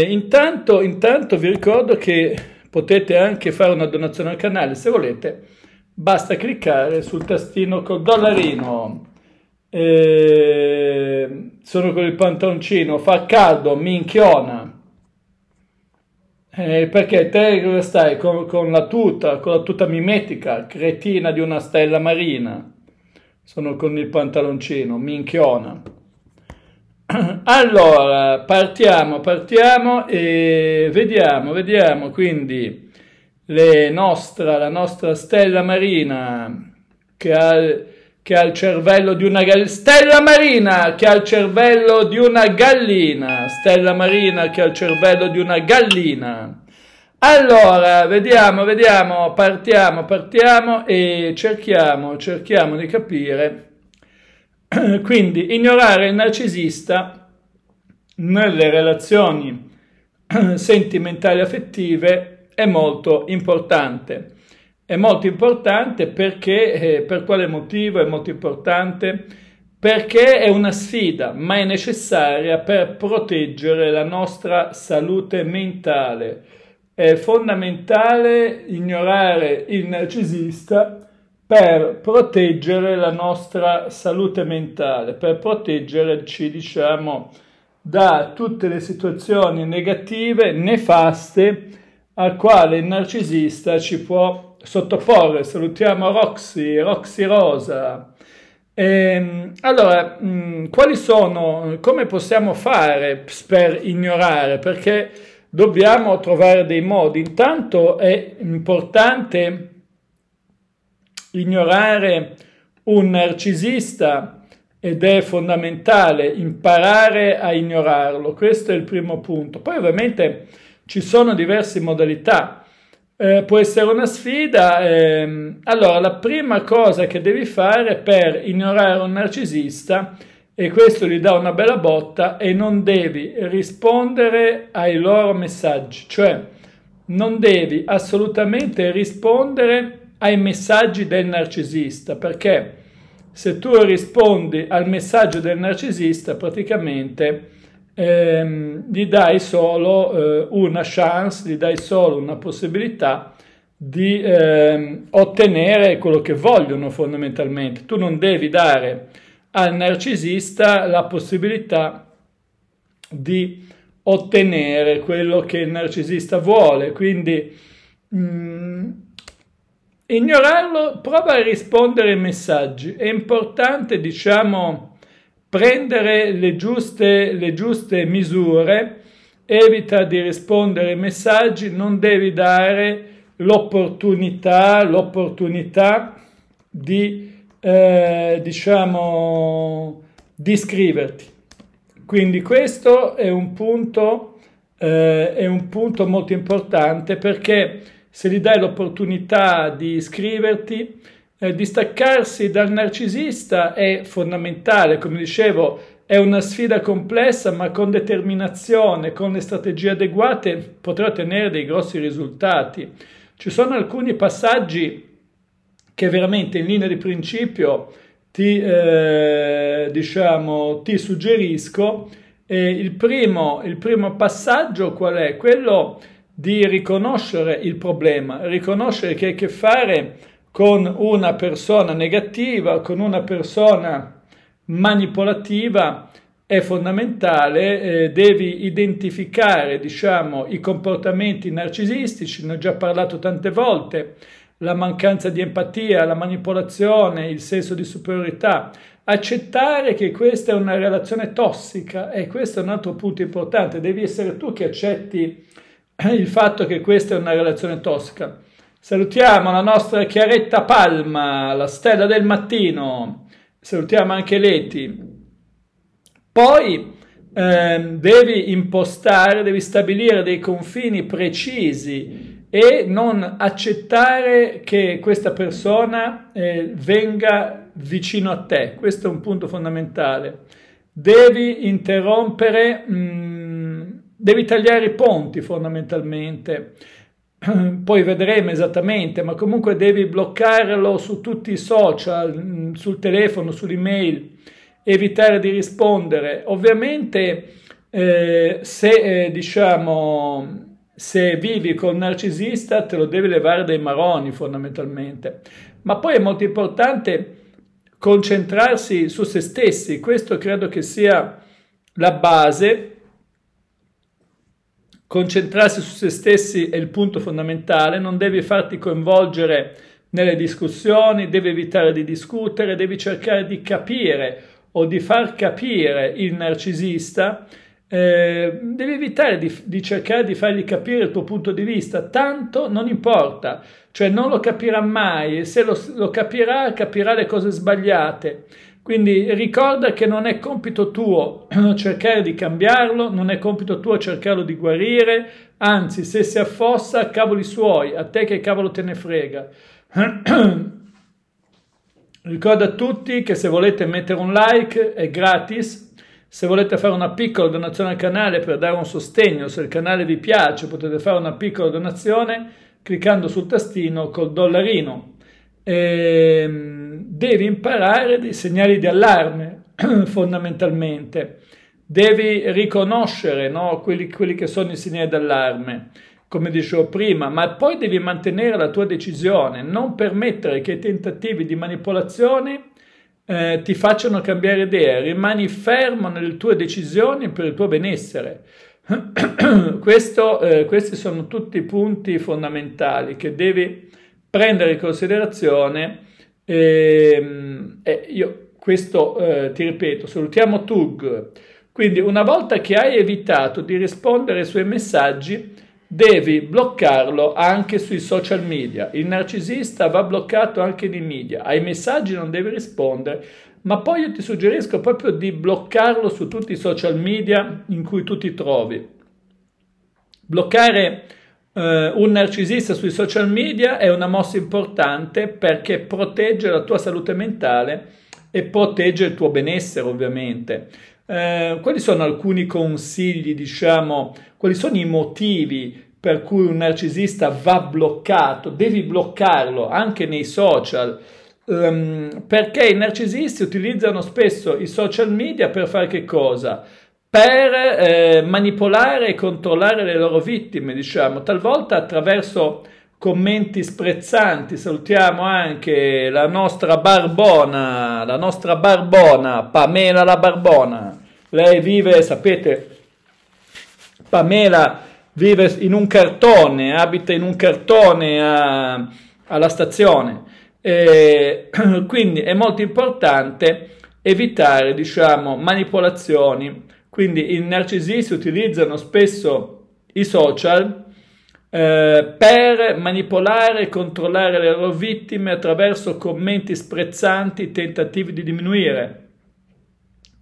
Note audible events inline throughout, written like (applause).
Intanto, intanto vi ricordo che potete anche fare una donazione al canale se volete, basta cliccare sul tastino col dollarino. E sono con il pantaloncino, fa caldo, minchiona. Eh, perché te dove stai con, con, la tuta, con la tuta mimetica, cretina di una stella marina. Sono con il pantaloncino, minchiona. (clears throat) Allora, partiamo, partiamo e vediamo, vediamo quindi nostra, la nostra stella marina che ha, che ha il cervello di una gallina, stella marina che ha il cervello di una gallina, stella marina che ha il cervello di una gallina. Allora, vediamo, vediamo, partiamo, partiamo e cerchiamo, cerchiamo di capire (clears throat) Quindi ignorare il narcisista nelle relazioni (clears throat) sentimentali affettive è molto importante. È molto importante perché, eh, per quale motivo è molto importante? Perché è una sfida, ma è necessaria per proteggere la nostra salute mentale. È fondamentale ignorare il narcisista per proteggere la nostra salute mentale, per proteggerci, diciamo, da tutte le situazioni negative, nefaste, al quale il narcisista ci può sottoporre. Salutiamo Roxy, Roxy Rosa. E, ehm, allora, mm, quali sono, come possiamo fare per ignorare? Perché dobbiamo trovare dei modi. Intanto è importante ignorare un narcisista ed è fondamentale imparare a ignorarlo. Questo è il primo punto. Poi ovviamente ci sono diverse modalità. Eh, può essere una sfida. Ehm, allora, la prima cosa che devi fare per ignorare un narcisista, e questo gli dà una bella botta, e non devi rispondere ai loro messaggi, cioè non devi assolutamente rispondere ai messaggi del narcisista, perché se tu rispondi al messaggio del narcisista, praticamente ehm, gli dai solo eh, una chance, gli dai solo una possibilità di ehm, ottenere quello che vogliono fondamentalmente. Tu non devi dare al narcisista la possibilità di ottenere quello che il narcisista vuole, quindi mh, mm, Ignorarlo prova a rispondere ai messaggi. È importante, diciamo, prendere le giuste, le giuste misure, evita di rispondere ai messaggi, non devi dare l'opportunità, l'opportunità di, eh, diciamo, di iscriverti. Quindi questo è un punto, eh, è un punto molto importante perché se gli dai l'opportunità di iscriverti, eh, distaccarsi dal narcisista è fondamentale, come dicevo, è una sfida complessa, ma con determinazione, con le strategie adeguate potrà ottenere dei grossi risultati. Ci sono alcuni passaggi che veramente in linea di principio ti, eh, diciamo, ti suggerisco. Eh, il, primo, il primo passaggio qual è? Quello di riconoscere il problema, riconoscere che hai a che fare con una persona negativa, con una persona manipolativa è fondamentale, eh, devi identificare diciamo, i comportamenti narcisistici, ne ho già parlato tante volte, la mancanza di empatia, la manipolazione, il senso di superiorità, accettare che questa è una relazione tossica e questo è un altro punto importante, devi essere tu che accetti il fatto che questa è una relazione tossica. Salutiamo la nostra Chiaretta Palma, la stella del mattino, salutiamo anche Leti. Poi eh, devi impostare, devi stabilire dei confini precisi e non accettare che questa persona eh, venga vicino a te. Questo è un punto fondamentale. Devi interrompere mh, mm, devi tagliare i ponti fondamentalmente. (clears throat) Poi vedremo esattamente, ma comunque devi bloccarlo su tutti i social, mm, sul telefono, sull'email, evitare di rispondere. Ovviamente eh, se eh, diciamo se vivi col narcisista te lo devi levare dai maroni fondamentalmente. Ma poi è molto importante concentrarsi su se stessi, questo credo che sia la base. Concentrarsi su se stessi è il punto fondamentale, non devi farti coinvolgere nelle discussioni, devi evitare di discutere, devi cercare di capire o di far capire il narcisista eh, devi evitare di, di, cercare di fargli capire il tuo punto di vista, tanto non importa, cioè non lo capirà mai e se lo, lo capirà, capirà le cose sbagliate. Quindi ricorda che non è compito tuo (clears throat) cercare di cambiarlo, non è compito tuo cercarlo di guarire, anzi se si affossa, cavoli suoi, a te che cavolo te ne frega. (clears throat) Ricorda a tutti che se volete mettere un like è gratis, se volete fare una piccola donazione al canale per dare un sostegno, se il canale vi piace potete fare una piccola donazione cliccando sul tastino col dollarino. E ehm, devi imparare dei segnali di allarme (clears throat) fondamentalmente. Devi riconoscere no, quelli, quelli che sono i segnali d'allarme come dicevo prima, ma poi devi mantenere la tua decisione, non permettere che i tentativi di manipolazione eh, ti facciano cambiare idea, rimani fermo nelle tue decisioni per il tuo benessere. (clears throat) Questo, eh, questi sono tutti i punti fondamentali che devi prendere in considerazione. Ehm, e io questo eh, ti ripeto, salutiamo Tug. Quindi una volta che hai evitato di rispondere ai suoi messaggi, devi bloccarlo anche sui social media. Il narcisista va bloccato anche nei media. Ai messaggi non devi rispondere, ma poi io ti suggerisco proprio di bloccarlo su tutti i social media in cui tu ti trovi. Bloccare eh, un narcisista sui social media è una mossa importante perché protegge la tua salute mentale e protegge il tuo benessere, ovviamente. Eh, quali sono alcuni consigli, diciamo, quali sono i motivi per cui un narcisista va bloccato? Devi bloccarlo anche nei social. Um, perché i narcisisti utilizzano spesso i social media per fare che cosa? Per eh, manipolare e controllare le loro vittime, diciamo, talvolta attraverso commenti sprezzanti. Salutiamo anche la nostra Barbona, la nostra Barbona, Pamela la Barbona. Lei vive, sapete, Pamela vive in un cartone, abita in un cartone a, alla stazione. E, (clears throat) quindi è molto importante evitare, diciamo, manipolazioni. Quindi i narcisisti utilizzano spesso i social eh, per manipolare e controllare le loro vittime attraverso commenti sprezzanti, tentativi di diminuire.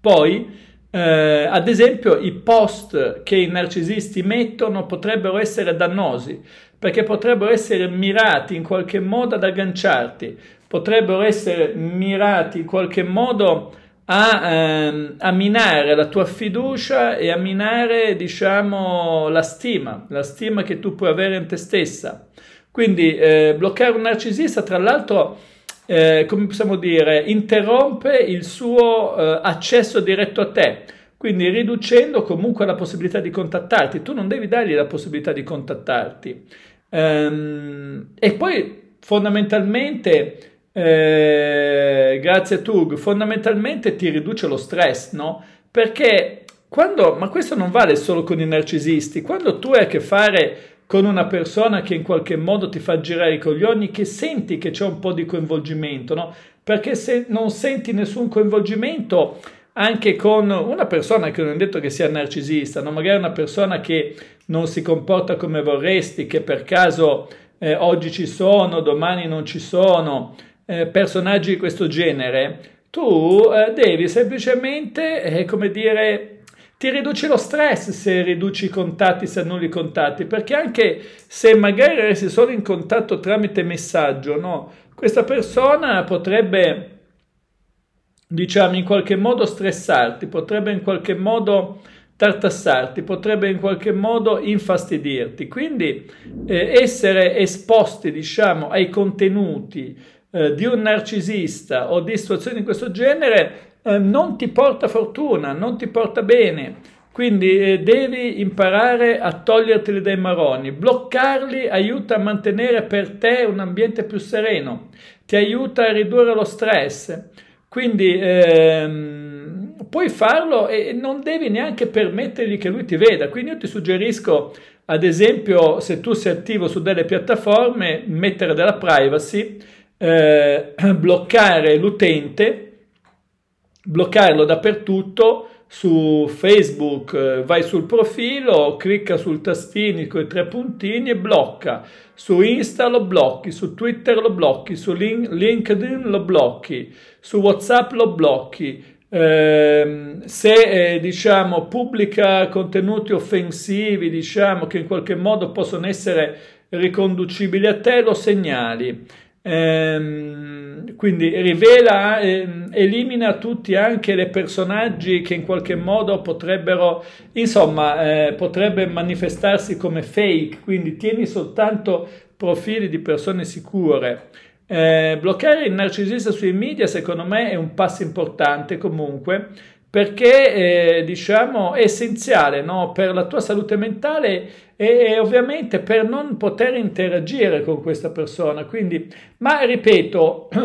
Poi, eh, ad esempio, i post che i narcisisti mettono potrebbero essere dannosi perché potrebbero essere mirati in qualche modo ad agganciarti, potrebbero essere mirati in qualche modo a, ehm, a, minare la tua fiducia e a minare, diciamo, la stima, la stima che tu puoi avere in te stessa. Quindi eh, bloccare un narcisista, tra l'altro, eh, come possiamo dire, interrompe il suo eh, accesso diretto a te. Quindi riducendo comunque la possibilità di contattarti, tu non devi dargli la possibilità di contattarti. Ehm, e poi fondamentalmente eh, grazie Tug, fondamentalmente ti riduce lo stress, no? Perché quando, ma questo non vale solo con i narcisisti, quando tu hai a che fare con una persona che in qualche modo ti fa girare i coglioni, che senti che c'è un po' di coinvolgimento, no? Perché se non senti nessun coinvolgimento, anche con una persona che non è detto che sia narcisista, no? magari una persona che non si comporta come vorresti, che per caso eh, oggi ci sono, domani non ci sono, eh, personaggi di questo genere, tu eh, devi semplicemente, eh, come dire, ti riduci lo stress se riduci i contatti, se annulli i contatti, perché anche se magari resti solo in contatto tramite messaggio, no? questa persona potrebbe, diciamo, in qualche modo stressarti, potrebbe in qualche modo tartassarti, potrebbe in qualche modo infastidirti. Quindi eh, essere esposti, diciamo, ai contenuti eh, di un narcisista o di situazioni di questo genere eh, non ti porta fortuna, non ti porta bene, Quindi eh, devi imparare a toglierteli dai maroni. Bloccarli aiuta a mantenere per te un ambiente più sereno, ti aiuta a ridurre lo stress. Quindi ehm, puoi farlo e non devi neanche permettergli che lui ti veda. Quindi io ti suggerisco, ad esempio, se tu sei attivo su delle piattaforme, mettere della privacy, eh, (clears throat) bloccare l'utente, bloccarlo dappertutto su Facebook eh, vai sul profilo, clicca sul tastino con i tre puntini e blocca. Su Insta lo blocchi, su Twitter lo blocchi, su LinkedIn lo blocchi, su WhatsApp lo blocchi. Eh, se eh, diciamo pubblica contenuti offensivi, diciamo che in qualche modo possono essere riconducibili a te, lo segnali. Ehm, quindi rivela, ehm, elimina tutti anche i personaggi che in qualche modo potrebbero, insomma, eh, potrebbe manifestarsi come fake, quindi tieni soltanto profili di persone sicure. Eh, bloccare il narcisista sui media secondo me è un passo importante comunque perché eh, diciamo è essenziale no? per la tua salute mentale e, e, ovviamente per non poter interagire con questa persona. Quindi, ma ripeto, (clears throat)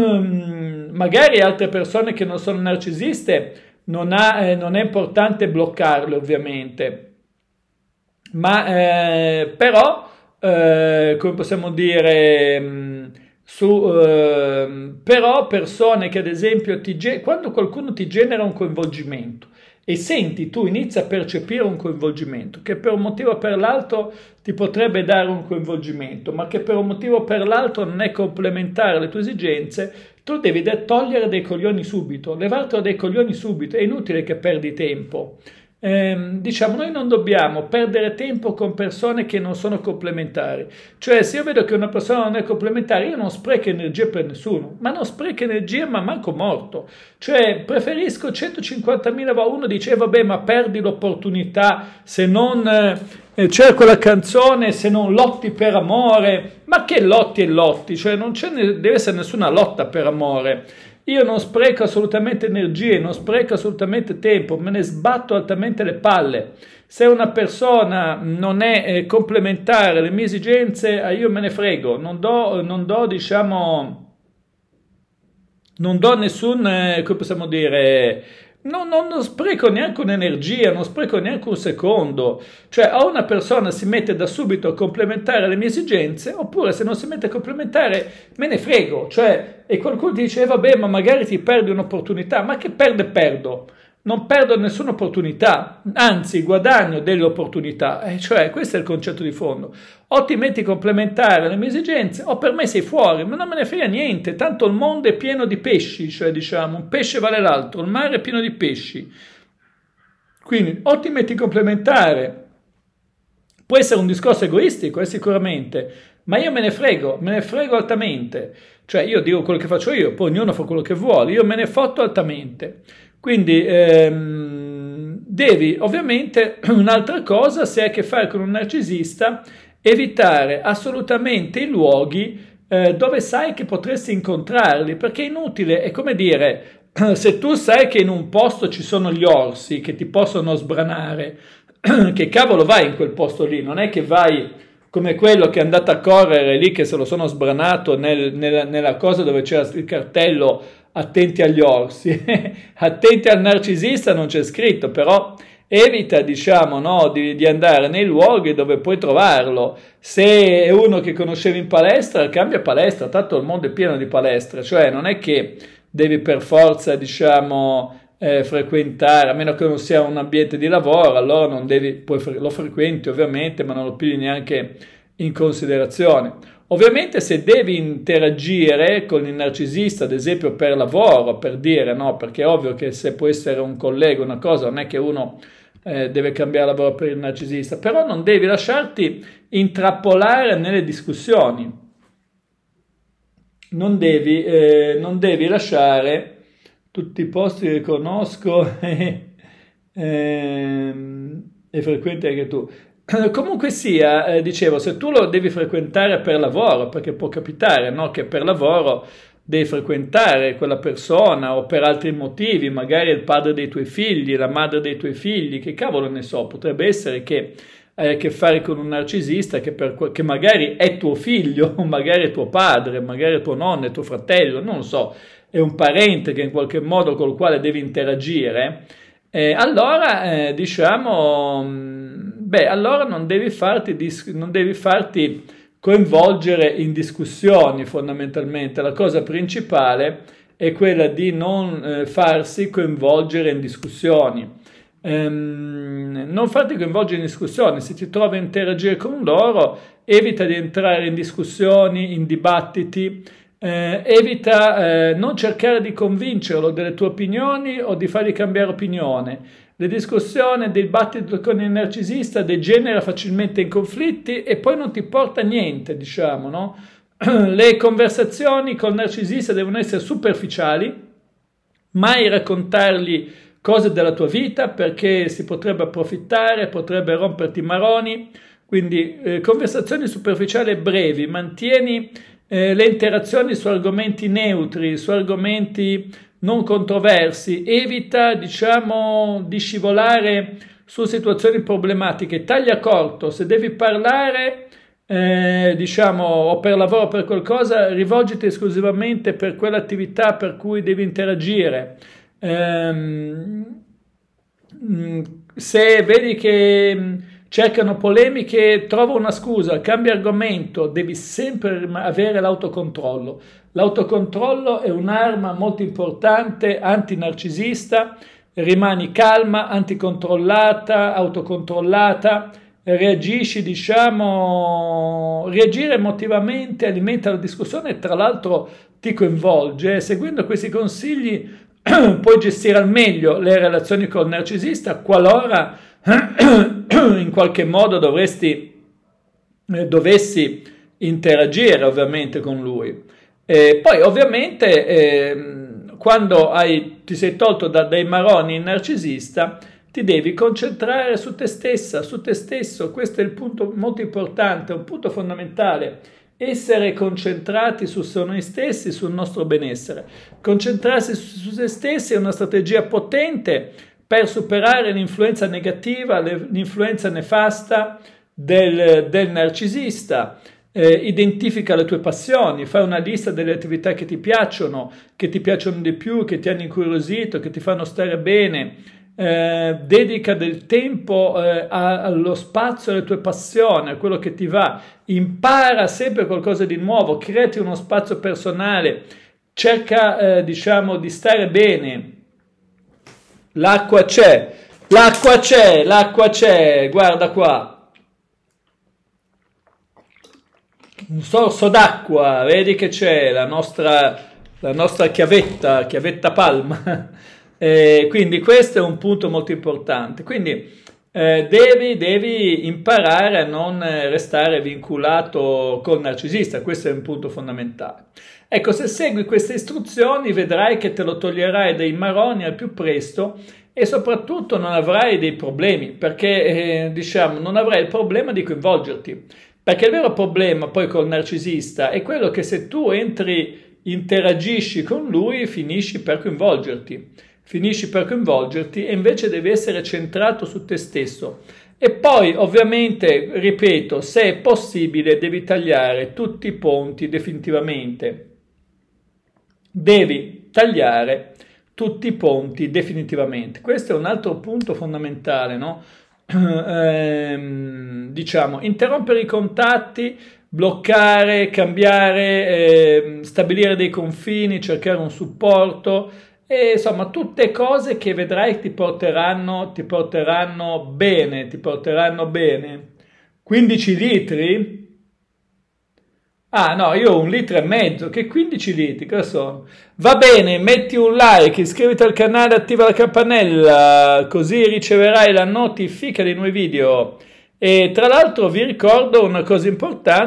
magari altre persone che non sono narcisiste non, ha, eh, non è importante bloccarle ovviamente, ma eh, però, eh, come possiamo dire... Mh, su, eh, però persone che ad esempio ti, quando qualcuno ti genera un coinvolgimento e senti tu inizi a percepire un coinvolgimento che per un motivo o per l'altro ti potrebbe dare un coinvolgimento ma che per un motivo o per l'altro non è complementare alle tue esigenze tu devi togliere dei coglioni subito levartelo dai coglioni subito. È inutile che perdi tempo eh, diciamo, noi non dobbiamo perdere tempo con persone che non sono complementari. Cioè, se io vedo che una persona non è complementare, io non spreco energia per nessuno, ma non spreco energia, ma manco morto. Cioè, preferisco 150.000 volte. Uno dice, eh, vabbè, ma perdi l'opportunità se non eh, cerco la canzone, se non lotti per amore. Ma che lotti e lotti? Cioè, non c'è, deve essere nessuna lotta per amore. Io non spreco assolutamente energie, non spreco assolutamente tempo, me ne sbatto altamente le palle. Se una persona non è eh, complementare alle mie esigenze, eh, io me ne frego, non do, non do diciamo, non do nessun, eh, come possiamo dire, non, non, non, spreco neanche un'energia, non spreco neanche un secondo. Cioè, o una persona si mette da subito a complementare le mie esigenze, oppure se non si mette a complementare, me ne frego. Cioè, e qualcuno dice, eh, vabbè, ma magari ti perdi un'opportunità. Ma che perde, perdo non perdo nessuna opportunità, anzi guadagno delle opportunità, eh, cioè questo è il concetto di fondo. O ti metti complementare alle mie esigenze o per me sei fuori, ma non me ne frega niente, tanto il mondo è pieno di pesci, cioè diciamo, un pesce vale l'altro, il mare è pieno di pesci. Quindi o ti metti complementare, può essere un discorso egoistico, eh, sicuramente, ma io me ne frego, me ne frego altamente. Cioè io dico quello che faccio io, poi ognuno fa quello che vuole, io me ne fotto altamente. Quindi ehm, devi ovviamente (clears throat) un'altra cosa, se hai a che fare con un narcisista, evitare assolutamente i luoghi eh, dove sai che potresti incontrarli, perché è inutile, è come dire, (clears throat) se tu sai che in un posto ci sono gli orsi che ti possono sbranare, (clears throat) che cavolo vai in quel posto lì? Non è che vai come quello che è andato a correre lì che se lo sono sbranato nel, nella, nella cosa dove c'era il cartello attenti agli orsi, (laughs) attenti al narcisista non c'è scritto, però evita diciamo no, di, di, andare nei luoghi dove puoi trovarlo. Se è uno che conoscevi in palestra, cambia palestra, tanto il mondo è pieno di palestre, cioè non è che devi per forza diciamo eh, frequentare, a meno che non sia un ambiente di lavoro, allora non devi, poi lo frequenti ovviamente, ma non lo pigli neanche in considerazione. Ovviamente se devi interagire con il narcisista, ad esempio per lavoro, per dire no, perché è ovvio che se può essere un collega, una cosa, non è che uno eh, deve cambiare lavoro per il narcisista, però non devi lasciarti intrappolare nelle discussioni. Non devi, eh, non devi lasciare tutti i posti che conosco (laughs) e, e, e frequenti anche tu. Comunque sia, eh, dicevo, se tu lo devi frequentare per lavoro, perché può capitare no? che per lavoro devi frequentare quella persona o per altri motivi, magari il padre dei tuoi figli, la madre dei tuoi figli, che cavolo ne so, potrebbe essere che hai a che fare con un narcisista che, per, che magari è tuo figlio, (laughs) magari è tuo padre, magari è tuo nonno, è tuo fratello, non lo so, è un parente che in qualche modo col quale devi interagire, eh, allora eh, diciamo, mm, beh, allora non devi farti, non devi farti coinvolgere in discussioni fondamentalmente. La cosa principale è quella di non eh, farsi coinvolgere in discussioni. Ehm, non farti coinvolgere in discussioni, se ti trovi a interagire con loro, evita di entrare in discussioni, in dibattiti, eh, evita eh, non cercare di convincerlo delle tue opinioni o di fargli cambiare opinione. La discussione, il dibattito con il narcisista degenera facilmente in conflitti e poi non ti porta a niente, diciamo, no? (clears throat) Le conversazioni con il narcisista devono essere superficiali, mai raccontargli cose della tua vita perché si potrebbe approfittare, potrebbe romperti i maroni. Quindi eh, conversazioni superficiali e brevi, mantieni eh, le interazioni su argomenti neutri, su argomenti non controversi, evita diciamo di scivolare su situazioni problematiche, taglia corto, se devi parlare eh, diciamo o per lavoro o per qualcosa, rivolgiti esclusivamente per quell'attività per cui devi interagire. Eh, se vedi che cercano polemiche, trova una scusa, cambia argomento, devi sempre avere l'autocontrollo. L'autocontrollo è un'arma molto importante, antinarcisista, rimani calma, anticontrollata, autocontrollata, reagisci, diciamo, reagire emotivamente alimenta la discussione e tra l'altro ti coinvolge. Seguendo questi consigli (clears throat) puoi gestire al meglio le relazioni col narcisista qualora (clears throat) in qualche modo dovresti, eh, dovessi interagire ovviamente con lui. E poi ovviamente eh, quando hai, ti sei tolto da, dai maroni il narcisista, ti devi concentrare su te stessa, su te stesso, questo è il punto molto importante, un punto fondamentale, essere concentrati su noi stessi, sul nostro benessere. Concentrarsi su se stessi è una strategia potente per superare l'influenza negativa, l'influenza nefasta del, del narcisista. Eh, identifica le tue passioni, fai una lista delle attività che ti piacciono, che ti piacciono di più, che ti hanno incuriosito, che ti fanno stare bene. Eh, dedica del tempo eh, allo spazio alle tue passioni, a quello che ti va, impara sempre qualcosa di nuovo, creati uno spazio personale, cerca eh, diciamo di stare bene, L'acqua c'è, l'acqua c'è, l'acqua c'è, guarda qua. Un sorso d'acqua, vedi che c'è la nostra, la nostra chiavetta, chiavetta palma. (laughs) E quindi questo è un punto molto importante. Quindi eh, devi, devi, imparare a non restare vinculato col narcisista, questo è un punto fondamentale. Ecco, se segui queste istruzioni vedrai che te lo toglierai dai maroni al più presto e soprattutto non avrai dei problemi, perché eh, diciamo non avrai il problema di coinvolgerti. Perché il vero problema poi col narcisista è quello che se tu entri, interagisci con lui, finisci per coinvolgerti. Finisci per coinvolgerti e invece devi essere centrato su te stesso. E poi, ovviamente, ripeto, se è possibile, devi tagliare tutti i ponti definitivamente devi tagliare tutti i ponti definitivamente. Questo è un altro punto fondamentale, no? (clears throat) eh, diciamo, interrompere i contatti, bloccare, cambiare, eh, stabilire dei confini, cercare un supporto, e insomma tutte cose che vedrai ti porteranno, ti porteranno bene, ti porteranno bene. 15 litri? Ah no, io ho un litro e mezzo, che 15 litri, cosa sono? Va bene, metti un like, iscriviti al canale, attiva la campanella, così riceverai la notifica dei nuovi video. E tra l'altro vi ricordo una cosa importante.